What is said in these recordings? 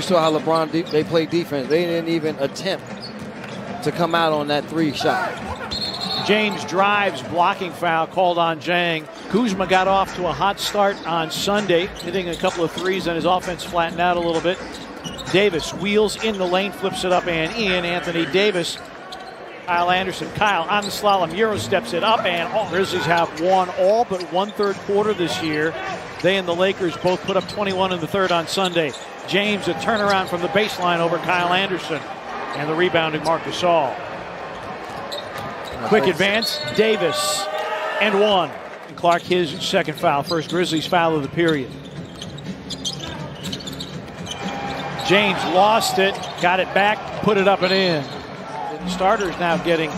you saw how LeBron de- they played defense. They didn't even attempt to come out on that three shot. James drives, blocking foul called on Jang. Kuzma got off to a hot start on Sunday, hitting a couple of threes, and his offense flattened out a little bit. Davis wheels in the lane, flips it up and in. Anthony Davis, Kyle Anderson. Kyle on the slalom, Euro steps it up, and all Grizzlies have won all but one third quarter this year. They and the Lakers both put up 21 in the third on Sunday. James, a turnaround from the baseline over Kyle Anderson, and the rebounding Marc Gasol. Quick advance, Davis, and one. And Clarke his second foul, first Grizzlies foul of the period. James lost it, got it back, put it up and in. The starters now getting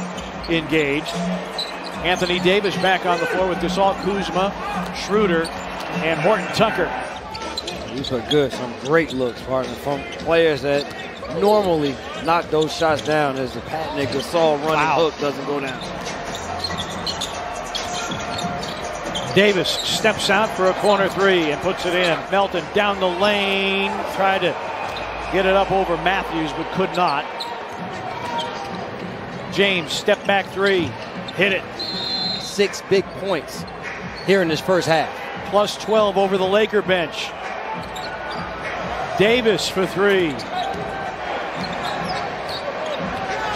engaged. Anthony Davis back on the floor with Gasol, Kuzma, Schroeder, and Horton Tucker. These are good, some great looks, partner, from players that normally knock those shots down as the patented Gasol running Wow. hook doesn't go down. Davis steps out for a corner three and puts it in. Melton down the lane, tried to get it up over Matthews, but could not. James, step back three, hit it. Six big points here in this first half. Plus 12 over the Laker bench. Davis for three.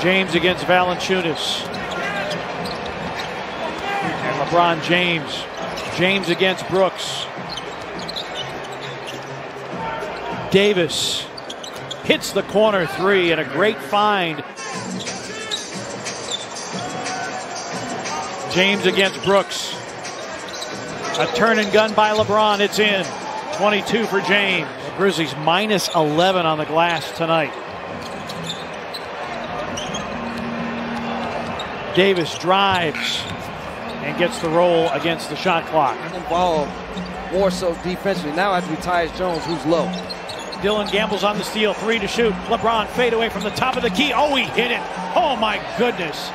James against Valanciunas. And LeBron James. James against Brooks. Davis hits the corner three and a great find. James against Brooks. A turn and gun by LeBron. It's in. 22 for James. The Grizzlies minus 11 on the glass tonight. Davis drives and gets the roll against the shot clock. Involved more so defensively. Now I have to be Tyus Jones, who's low. Dillon gambles on the steal. Three to shoot. LeBron fade away from the top of the key. Oh, he hit it. Oh, my goodness.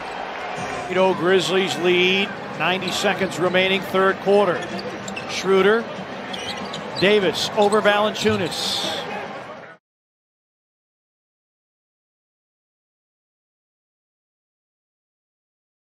Grizzlies lead. 90 seconds remaining, third quarter. Schroeder. Davis over Valanciunas.